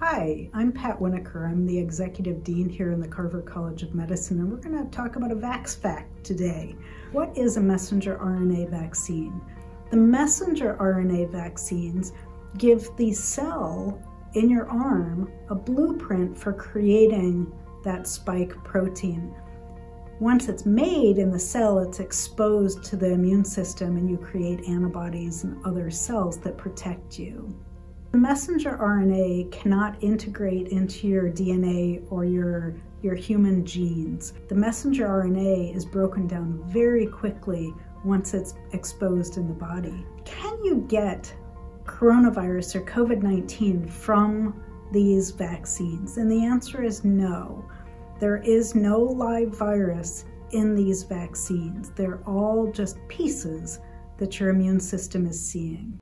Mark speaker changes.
Speaker 1: Hi, I'm Pat Winokur. I'm the Executive Dean here in the Carver College of Medicine, and we're going to talk about a Vaxx fact today. What is a messenger RNA vaccine? The messenger RNA vaccines give the cell in your arm a blueprint for creating that spike protein. Once it's made in the cell, it's exposed to the immune system and you create antibodies and other cells that protect you. The messenger RNA cannot integrate into your DNA or your, your human genes. The messenger RNA is broken down very quickly once it's exposed in the body. Can you get coronavirus or COVID-19 from these vaccines? And the answer is no. There is no live virus in these vaccines. They're all just pieces that your immune system is seeing.